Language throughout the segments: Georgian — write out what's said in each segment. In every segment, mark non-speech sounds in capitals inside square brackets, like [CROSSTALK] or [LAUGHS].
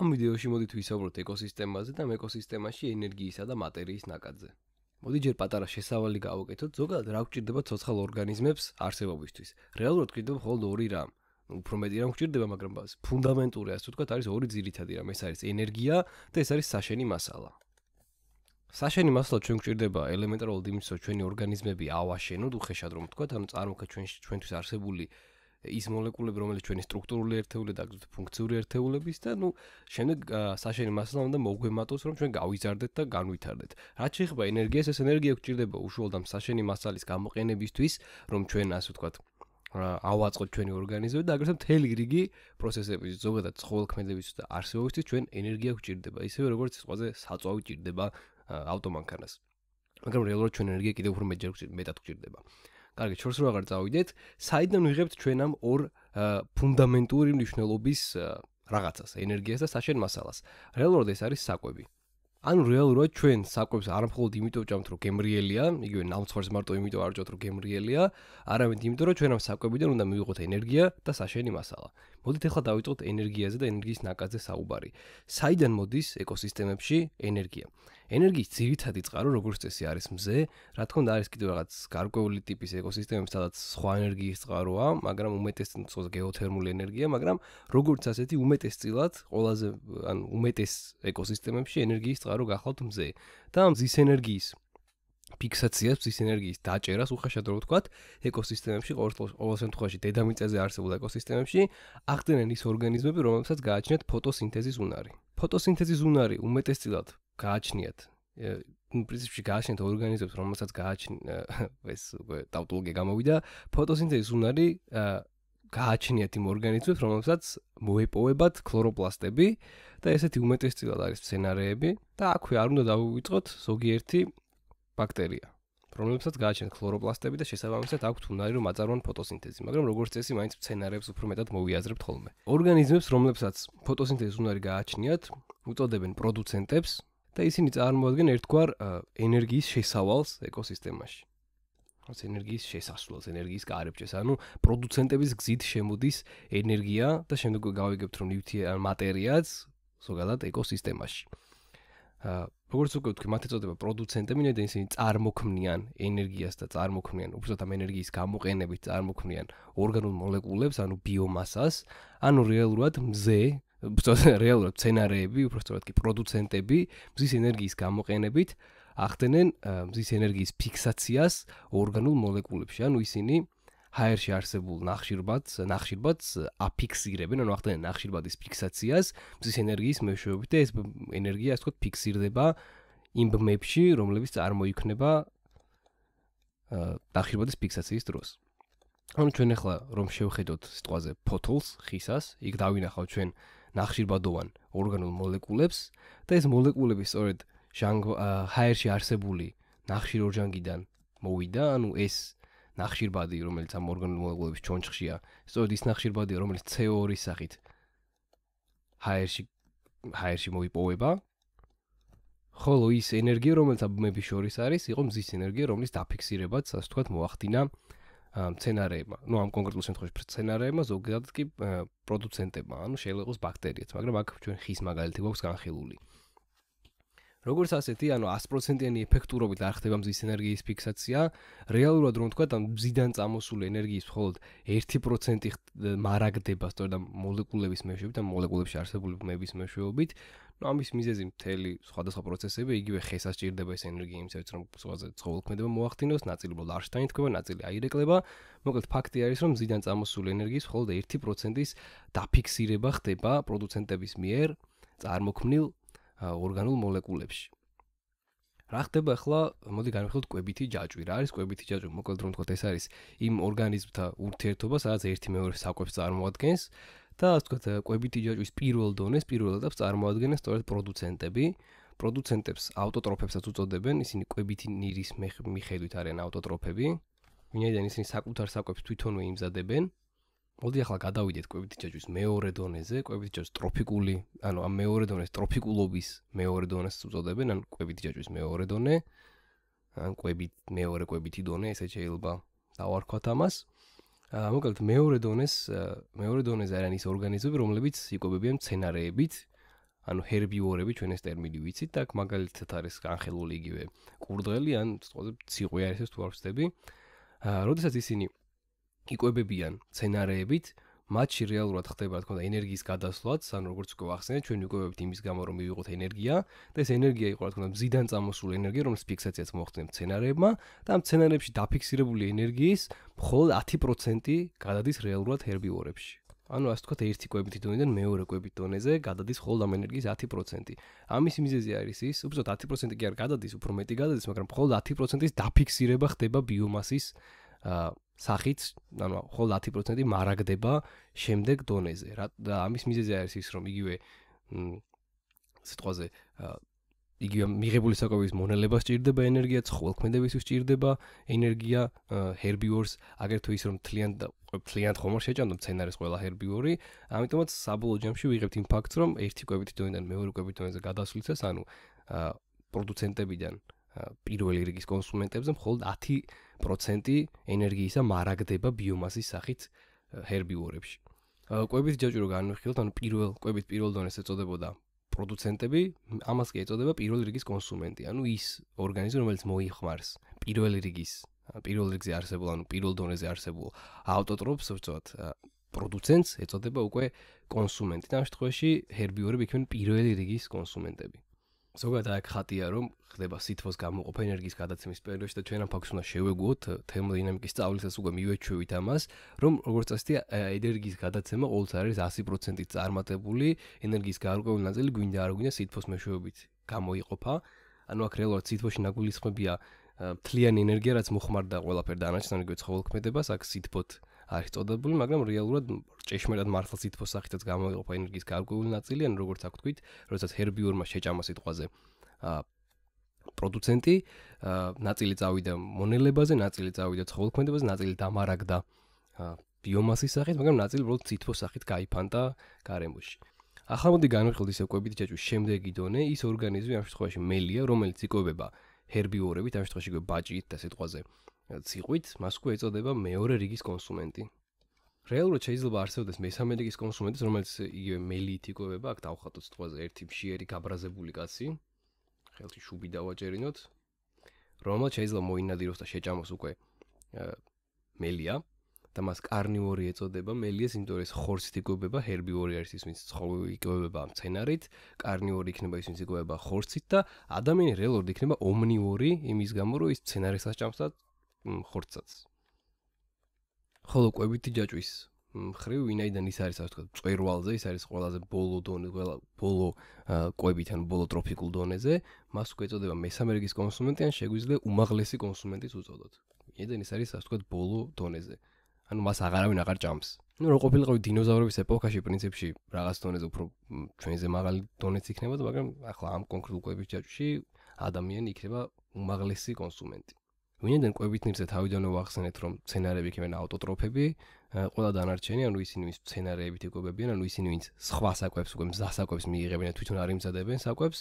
ამ ვიდეოში მოდით ვისაუბროთ ეკოსისტემაზე და ეკოსისტემაში ენერგიისა და მატერიის ნაკადზე. მოდი ჯერ პატარა შესავალი გავაკეთოთ, ზოგადად რა გვჭირდება ცოცხალ ორგანიზმებს არსებობისთვის. რეალურად გვჭირდება მხოლოდ ორი რამ. უფრო მეტი რამ გვჭირდება, მაგრამ ფუნდამენტური ასე ვთქვათ, არის ორი ძირითადი რამ. ეს არის ენერგია და ეს არის საშენი მასალა. საშენი მასალა ჩვენ გვჭირდება ელემენტარულად იმის, რომ ჩვენი ორგანიზმები ავაშენოთ, უხეშად რომ ვთქვათ, ანუ წარმოგქა ჩვენ ჩვენთვის არსებული ის მოლეკულები, რომელიც ჩვენი სტრუქტურული ერთეული და აგრეთვე ფუნქციური ერთეულების და ნუ შემდეგ საშენი მასალა უნდა მოგვემატოს, რომ ჩვენ გავიზარდეთ და განვითარდეთ. რაც შეეხება ენერგიას, ეს ენერგია გვჭირდება უშუალოდ ამ საშენი მასალის გამოყენებისთვის, რომ ჩვენ ასე ვთქვათ ავაწყოთ ჩვენი ორგანიზმები და აგრეთვე მთელი რიგი პროცესების, ზოგადად ცხოველქმედებისთვის და არსებობისთვის ჩვენ ენერგია გვჭირდება, ისევე როგორც სხვაზე საწვავი ჭირდება ავტომანქანას. მაგრამ რეალურად ჩვენ ენერგია კიდევ უფრო მეტად გვჭირდება. კარგი, შორს რო აღარ წავიდეთ, საიდან ვიღებთ ჩვენ ამ ორ ფუნდამენტური მნიშვნელობის რაღაცას, ენერგიას და საშენ მასალას. რეალურად ეს არის საკვები. ანუ რეალურად ჩვენ საკვებს არ მხოლოდ იმიტომ ვჭამთ, რომ გემრიელია, იგივე ნავცხვარს მარტო იმიტომ არ ვჭამთ, რომ გემრიელია, არამედ იმიტომ, რომ ჩვენ ამ საკვებიდან უნდა მივიღოთ ენერგია და საშენი მასალა. მოდით ახლა დავიწყოთ ენერგიაზე და ენერგიის ნაკადზე საუბარი. საიდან მოდის ეკოსისტემებში ენერგია? ენერგიის ძირითადი წყარო როგორც წესი არის მზე, რა თქმა უნდა არის კიდევ რაღაც გარკვეული ტიპის ეკოსისტემები, სადაც სხვა ენერგიის წყაროა, მაგრამ უმეტესწილად გეოთერმული ენერგია, მაგრამ როგორც ასეთი უმეტესწილად ყველაზე ან უმეტეს ეკოსისტემებში ენერგიის წყარო გახავთ მზე. და მზის ენერგიის ფიქსაციას, მზის ენერგიის დაჭერას უხეშად რო ვთქვათ, ეკოსისტემებში ყოველ შემთხვევაში დედამიწაზე არსებულ ეკოსისტემებში ახდენენ ის ორგანიზმები, რომლებსაც გააჩნიათ ფოტოსინთეზის უნარი. ფოტოსინთეზის უნარი უმეტესწილად გააჩნიათ პრინციპში გააჩნიათ ორგანიზმებს, რომელსაც გააჩნია [LAUGHS] ეს უკვე ტავტოლოგია გამოვიდა, ფოტოსინთეზის უნარი გააჩნიათ იმ ორგანიზმებს, რომელსაც მოეპოვებათ ქლოროპლასტები და ესეთი უმეტესწილად არის მცენარეები და აქვე არ უნდა დავივიწყოთ ზოგიერთი ბაქტერია. რომლებსაც გააჩნიათ ქლოროპლასტები და შესაბამისად აქვთ უნარი რომ აწარმოონ ფოტოსინთეზი, მაგრამ როგორც წესი მაინც მცენარეებს უფრო მეტად მოვიაზრებთ ხოლმე. ორგანიზმებს, რომლებსაც ფოტოსინთეზის უნარი გააჩნიათ, უწოდებენ პროდუცენტებს, და ისინი წარმოადგენენ ერთგვარ ენერგიის შესავალს ეკოსისტემაში. რაც ენერგიის შესასვლელს, ენერგიის კარებჭეს, ანუ პროდუცენტების გზით შემოდის ენერგია და შემდეგ გავიგებთ რომ ნივთი ან მატერიაც ზოგადად ეკოსისტემაში. აა როგორც უკვე ვთქვი, მათ ეწოდება პროდუცენტები, ნედა ისინი წარმოქმნიან ენერგიას და წარმოქმნიან უბრალოდ ამ ენერგიის გამოყენებით წარმოქმნიან ორგანულ მოლეკულებს, ანუ ბიომასას, ანუ რეალურად მზე რეალურად სცენარეები, უბრალოდ კი პროდუცენტები მზის ენერგიის გამოყენებით ახდენენ მზის ენერგიის ფიქსაციას ორგანულ მოლეკულებში. ანუ ისინი ჰაერში არსებულ ნახშირბადს, ნახშირბადს აფიქსირებენ, ანუ ახდენენ ნახშირბადის ფიქსაციას მზის ენერგიის მეშვეობით და ეს ენერგია ასე ვთქვათ ფიქსირდება იმ ბმებში, რომლებიც წარმოიქმნება ნახშირბადის ფიქსაციის დროს. ანუ ჩვენ ახლა რომ შევხედოთ სიტყვაზე ფოთოლს, ხისას, იქ დავინახავთ ჩვენ ნახშირბადოვან ორგანულ მოლეკულებს და ეს მოლეკულები სწორედ ჟანგ ჰაერში არსებული ნახშირორჟანგიდან მოვიდა, ანუ ეს ნახშირბადი, რომელიც ამ ორგანულ მოლეკულების ჩონჩხშია, სწორედ ის ნახშირბადი, რომელიც CO2-ის სახით ჰაერში ჰაერში მოიპოვება. ხოლო ის ენერგია, რომელიც აბმების შორის არის, იყო მზის ენერგია, რომლის დაფიქსირებაც, ასე ვთქვათ, მოახდინა სცენარეებმა, ну ამ კონკრეტულ შემთხვევაში სცენარეებმა ზოგადად კი პროდუცენტებმა, ანუ შეიძლება იყოს ბაქტერიაც, მაგრამ აქ ჩვენ ხის მაგალითი გვაქვს განხილული. როგორც ასეთი, ანუ 100%-იანი ეფექტურობით არ ხდება მზის ენერგიის ფიქსაცია, რეალურად რომ ვთქვა, ამ მზიდან წამოსული ენერგიის მხოლოდ 1% მარაგდება სწორედ ამ მოლეკულების მეშვეობით, ამ მოლეკულებში არსებული ბმების მეშვეობით. ну ამის მიზეზი მთელი სხვადასხვა პროცესები იგივე ხესას ჭირდება ეს ენერგია იმისათვის რომ სხვაზე ცხოველქმედება მოახდინოს ნაწილი უბრალოდ არ შტაინთქება ნაწილი აირეკლება. მოკლედ ფაქტი არის რომ მზიდან წამოსული ენერგიის მხოლოდ 1%-ის დაფიქსირება ხდება პროდუცენტების მიერ. წარმოქმნილ ორგანულ მოლეკულებში. რა ხდება ახლა? მოდი განვიხილოთ კვებითი ჯაჭვი. რა არის კვებითი ჯაჭვი? მოკლედ რომ ვთქვათ, ეს არის იმ ორგანიზმთა ურთიერთობა, სადაც ერთი მეორე საკვებს წარმოადგენს და ასე ვთქვათ, კვებითი ჯაჭვის პირველ დონეს, პირველ ეტაპს წარმოადგენენ სწორედ პროდუცენტები. პროდუცენტებს ავტოტროფებსაც უწოდებენ, ისინი კვებითი ნირის მიხედვით არიან ავტოტროფები. ვინაიდან ისინი საკუთარ საკვებს თვითონვე იმზადებენ, მოდი ახლა გადავიდეთ კვებითი ჯაჭვის მეორე დონეზე, კვებითი ჯაჭვის ტროფიკული, ანუ ამ მეორე დონეს ტროფიკულობის მეორე დონეს უწოდებენ, ანუ კვებითი ჯაჭვის მეორე დონე, ან კვებით მეორე კვებითი დონე, ესე შეიძლება დავარქვათ ამას. აა მოკლედ მეორე დონეს, მეორე დონეზე არიან ის ორგანიზმები, რომლებიც იკვებებიან მცენარეებით, ანუ ჰერბივორები ჩვენ ეს ტერმინი ვიცით და მაგალითად არის განხილული იგივე კურდღელი ან სწორედ ციყვი არის ეს თუ არ ვცდები. აა, როდესაც ისინი იკვებებიან ცენარეებით, მათში რეალურად ხდება რა თქმა უნდა ენერგიის გადასვლაც, ან როგორც უკვე ახსენეთ, ჩვენ ვიკვებებთ იმის გამო რომ მივიღოთ ენერგია და ეს ენერგია იყო რა თქმა უნდა მზიდან წამოსული ენერგია, რომელიც ფიქსაციას მოახდინებს ცენარეებმა და ამ ცენარეებში დაფიქსირებული ენერგიის მხოლოდ 10% გადადის რეალურად ჰერბივორებში. ანუ ასე ვთქვათ, ერთი კვებითი დონიდან მეორე კვებით დონეზე გადადის მხოლოდ ამ ენერგიის 10%. ამის მიზეზი არის ის, უბრალოდ 10% კი არ გადადის, უფრო მეტი გადადის, მაგრამ მხოლოდ 10%-ის დაფიქსირება ხდება ბიომასის სახით, ანუ ხოლ 10% მარაგდება შემდეგ დონეზე. და ამის მიზეზი არის ის, რომ იგივე სიტყვაზე იგივე მიღებული საკვების მონელება სჭირდება ენერგია, ცხოლქმედების სჭირდება ენერგია, ჰერბივორს, აგერთო ის რომ თლიან თლიან ხომ არ შეჭამდო მცენარის ყველა ჰერბივორი, ამიტომაც საბოლოო ჯამში ვიღებთ იმ ფაქტს, რომ ერთი კვებითი დონიდან მეორე კვებითი დონეზე გადასვლისას, ანუ პროდუცენტებიდან პირველი რიგის კონსუმენტებზე მხოლოდ 10% ენერგიისა მარაგდება ბიომასის სახით ჰერბივორებში. კვებით ჯაჭვი რო განვიხილოთ, ანუ პირველ კვებით პირველ დონეს ეწოდებოდა პროდუცენტები, ამას კი ეწოდება პირველი რიგის კონსუმენტი, ანუ ის ორგანიზმი, რომელიც მოიხმარს პირველი რიგის, პირველ რიგზე არსებულ, ანუ პირველ დონეზე არსებულ ავტოტროფს, ვთქვათ, პროდუცენტს ეწოდება უკვე კონსუმენტი. ამ შემთხვევაში ჰერბივორები იქნება პირველი რიგის კონსუმენტები. ზოგადად აქ ხატია რომ ხდება სითბოს გამოყოფა ენერგიის გადაცემის პერიოდში და ჩვენ ამ ფაქტს უნდა შევეგუოთ თერმოდინამიკის სწავლისას უკვე მივეჩვევით ამას რომ როგორც წესი ენერგიის გადაცემა ყოველთვის არის 100%-ით წარმატებული ენერგიის გარკვეული ნაწილი გვინდა არ გვინდა სითბოს მეშვეობით გამოიყოფა. ანუ აქ რეალურად სითბოში ნაგულისხმებია თლიანი ენერგია რაც მოხმარდა ყველაფერ დანარჩენ იგივე ცხოველქმედებას აქ სითბოთ არის წოდებული, მაგრამ რეალურად ჭეშმარიტად მართლა სითბოს სახითაც გამოიყო ენერგიის გარკვეული ნაწილი, ან როგორც აქ თქვით, როდესაც ჰერბიორმა შეჭამა სიტყვაზე აა პროდუცენტი, აა ნაწილი წავიდა მონელებაზე, ნაწილი წავიდა ცხოველქმედებაზე, ნაწილი დამარაგდა აა ბიომასის სახით, მაგრამ ნაწილი უბრალოდ სითბოს სახით გაიფანტა გარემოში. ახლა მოდი განვიხილოთ ისე კვებით ჯაჭვის შემდეგი დონე, ის ორგანიზმი ამ შემთხვევაში მელია, რომელიც იკვებება ჰერბიორებით, ამ შემთხვევაში იკვებება ბაჭით და სიტყვაზე ციყვით, მას უკვე ეწოდება მეორე რიგის კონსუმენტი. რეალურად შეიძლება არსებობდეს მესამე რიგის კონსუმენტი, რომელიც იგივე მელით იკვებება, აქ დავხატოთ სიტყვაზე ერთი მშიერი გაბრაზებული კაცი. ხელში შუბი დავაჭერინოთ. რომელსაც შეიძლება მოინადიროს და შეჭამოს უკვე მელია და მას კარნივორი ეწოდება. მელიას იმიტომ რომ ეს ხორცით იკვებება, ჰერბივორი არის ის, ვინც ცხოველი იკვებება მცენარით, კარნივორი იქნება ის, ვინც იკვებება ხორცით და ადამიანი რეალურად იქნება ომნივორი იმის გამო, რომ ის მცენარეს ასჭამს და ხორცაც. ხოლო კვებითი ჯაჭვის ხრივ ვინაიდან ის არის ასე ვთქვათ, წვერვალზე, ის არის ყველაზე ბოლო დონე, ყველა ბოლო კვებით ან ბოლო ტროფიკულ დონეზე, მას უკვე ეწოდება მესამე რიგის კონსუმენტი ან შეგვიძლია უმაღლესი კონსუმენტიც უწოდოთ. ვინაიდან ის არის ასე ვთქვათ, ბოლო დონეზე. ანუ მას აღარავინ აღარ ჭამს. ну რო ყოფილიყო დინოზავრების ეპოქაში პრინციპში რაღაც დონეზე უფრო ჩვენზე მაღალი დონეც იქნებოდა, მაგრამ ახლა ამ კონკრეტულ კვებით ჯაჭვში ადამიანი იქნება უმაღლესი კონსუმენტი. ვინაიდან კვებით ნირზე თავიდანვე ვახსენეთ რომ სცენარები იქნება აუტოტროფები, ყველა დანარჩენი, ანუ ისინი ვის სცენარეებით იკვებებიან, ანუ ისინი ვინც სხვა საკვებს უკვე მზასაკვებს მიიღებენ და თვითონ არ იმზადებენ საკვებს,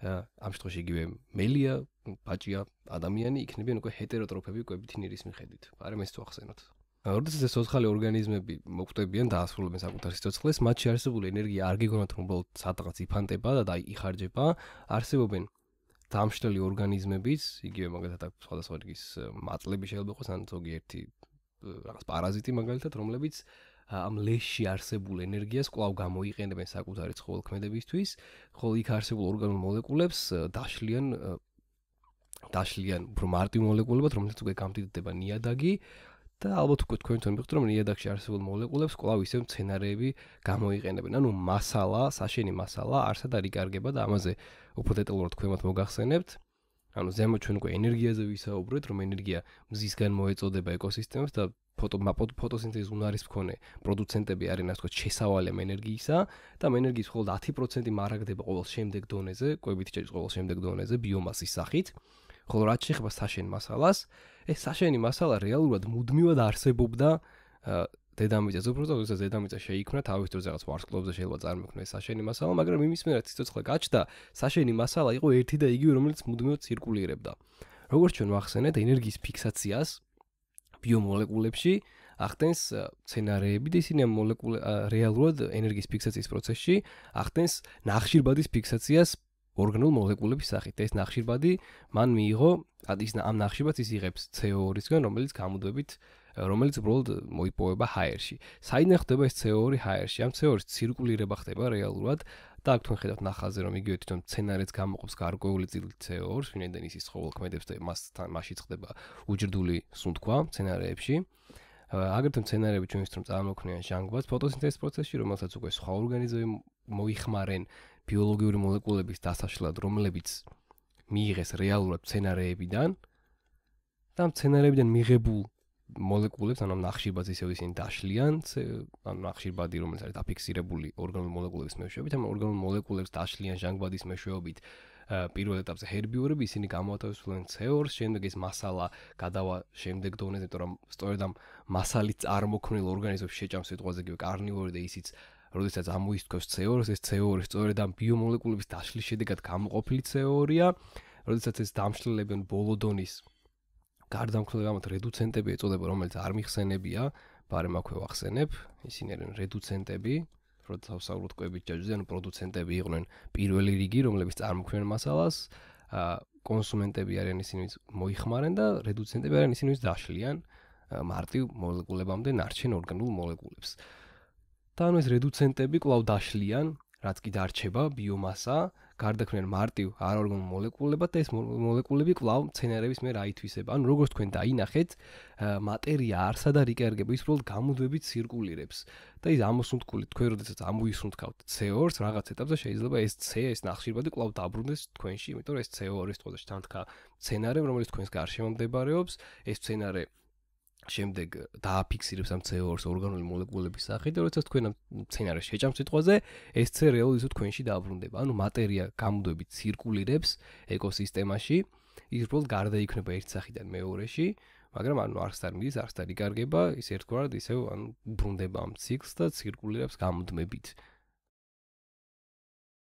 ამ შემთხვევაში იგივე მელია, ბაჭია, ადამიანი იქნებიან უკვე ჰეტეროტროფები კვებით ნირის მიხედვით. არა მეს თუ ახსენოთ. როდესაც ეს ოცხალი ორგანიზმები მოკვდებიან და ასრულებენ საკუთარ სიცოცხლეს, მათში არსებული ენერგია არ გიგონათ რომ უბრალოდ სადღაც იფანტება და იხარჯება, არსებობენ დამშტელი ორგანიზმების, იგივე მაგალითად სხვადასხვა რიგის მატლები შეიძლება იყოს ან ზოგიერთი რაღაც პარაზიტი მაგალითად, რომლებიც ამ ლეშში არსებულ ენერგიას კვლავ გამოიყენებენ საკუთარი ცხოველქმედებისთვის, ხოლო იქ არსებულ ორგანულ მოლეკულებს დაშლიან დაშლიან უფრო მარტივ მოლეკულებად, რომელთაც უკვე გამდიდდება ნიადაგი და ალბათ უკვე თქვენ თვითონ მიხდით რომ ნიადაგში არსებულ მოლეკულებს კვლავ ისევ მცენარეები გამოიყენებენ. ანუ მასალა, საშენი მასალა არსად არ იკარგება და ამაზე უფრო დეტალურად თქვენმოთ მოგახსენებთ. ანუ ზემო ჩვენ უკვე ენერგიაზე ვისაუბრეთ, რომ ენერგია მზისგან მოეწოდება ეკოსისტემას და ფოტო ფოტოსინთეზის უნარის მქონე პროდუცენტები არიან ასე ვთქვათ შესავალი ენერგიისა და ენერგიის მხოლოდ 10% მარაგდება ყოველ შემდეგ დონეზე, კვებითი ჭერის ყოველ შემდეგ დონეზე ბიომასის სახით. ხოლო რაც შეეხება საშენ მასალას, ეს საშენი მასალა რეალურად მუდმივად არსებობდა დედამიწაზე, უბრალოდ როდესაც დედამიწა შეიქმნა, თავის დროზე რაღაც ვარსკვლავზე შეიძლება წარმოქმნეს საშენი მასალა, მაგრამ იმის მერე ციცოცხლე გაჩნდა, საშენი მასალა იყო ერთი და იგივე, რომელიც მუდმივად ცირკულირებდა. როგორც ჩვენ ვახსენეთ, ენერგიის ფიქსაციას ბიომოლეკულებში ახდენს სცენარეები და ისინი ამ მოლეკულ რეალურად ენერგიის ფიქსაციის პროცესში ახდენს ნახშირბადის ფიქსაციას ორგანულ მოლეკულების სახით. ეს ნახშირბადი მან მიიღო ის ამ ნახშირბადს ის იღებს CO2-ისგან, რომელიც გამუდებით რომელიც უბრალოდ მოიპოვება ჰაერში. საიდან ხდება ეს CO2 ჰაერში? ამ CO2-ის ცირკულირება ხდება რეალურად და აქ თქვენ ხედავთ ნახაზზე რომ იგივე თვითონ სცენარიც გამოყოფს გარკვეული წილი CO2-ს, ვინაიდან ის ის ყოველ ქმედებს და მასთან მასში ხდება უჯრდული სუნთქვა სცენარეებში. აგრეთვე სცენარეები ჩვენს რომ წარმოქმნიან ჟანგბადს ფოტოსინთეზის პროცესში, რომელსაც უკვე სხვა ორგანიზმები მოიხმარენ ბიოლოგიური მოლეკულების დასაშლად, რომლებიც მიიღეს რეალურად სცენარეებიდან და სცენარეებიდან მიღებულ მოლეკულებს, ანუ ნახშირბადს ისევ ისინი დაშლიან, ანუ ნახშირბადი, რომელიც არის დაფიქსირებული ორგანულ მოლეკულების მეშვეობით, ამ ორგანულ მოლეკულებს დაშლიან ჟანგბადის მეშვეობით პირველ ეტაპზე ჰერბიორები, ისინი გამოათავისუფლენ CO2-ს, შემდეგ ეს მასალა გადავა შემდეგ დონეზე, იმიტომ რომ სწორედ ამ მასალით წარმოქმნილ ორგანიზმებს შეჭამს სიტყვაზე გიგ კარნივორი და ისიც როდესაც ამოისთქოს CO2-ს, ეს CO2 სწორედ ამ ბიომოლეკულების დაშლის შედეგად გამოყოფილი CO2-ა, როდესაც ეს დამშლელებენ ბოლო დონის გარდამქმნელ გამოთ რედუცენტები ეწოდება, რომელიც არ მიხსენებია, ბარემ აქვე ვახსენებ, ისინი არიან რედუცენტები, როცა ვსაუბრობთ კვებით ჯაჭვზე, ანუ პროდუცენტები იყვნენ პირველი რიგი, რომლებიც წარმოქმნიან მასალას, კონსუმენტები არიან ისინი, ვინც მოიხმარენ და რედუცენტები არიან ისინი, ვინც დაშლიან მარტივ მოლეკულებამდე ნარჩენ ორგანულ მოლეკულებს. და ანუ ეს რედუცენტები კვლავ დაშლიან, რაც კი დარჩება ბიომასა, გარდაქმნიან მარტივ არორგანულ მოლეკულებად და ეს მოლეკულები კვლავ მცენარეების მიერ აითვისება. ანუ როგორც თქვენ დაინახეთ, მატერია არსად არ იკერგება, ის უბრალოდ გამუდმებით ცირკულირებს. და ის ამოსუნთქული თქვენ როდესაც ამოისუნთქავთ CO2-ს რაღაც ეტაპზე შეიძლება ეს C, ეს ნახშირბადი კვლავ დაბრუნდეს თქვენში, იმიტომ რომ ეს CO2-ის თვალსაჩინო თანთქა მცენარე, რომელიც თქვენს გარშემო მდებარეობს, ეს მცენარე შემდეგ დააფიქსირებს ამ CO2-ს ორგანული მოლეკულების სახით და როდესაც თქვენ ამ სცენარეს შეჭამთ სიტყვაზე, ეს C რეალურად ისო თქვენში დააბრუნდება. ანუ მატერია გამუდმებით ცირკულირებს ეკოსისტემაში, ის უბრალოდ გარდაიქმნება ერთ სახიდან მეორეში, მაგრამ ანუ არც არ მიდის, არც არ იკარგება, ის ერთგვარად ისევ ანუ ბრუნდება ამ ციკლს და ცირკულირებს გამუდმებით.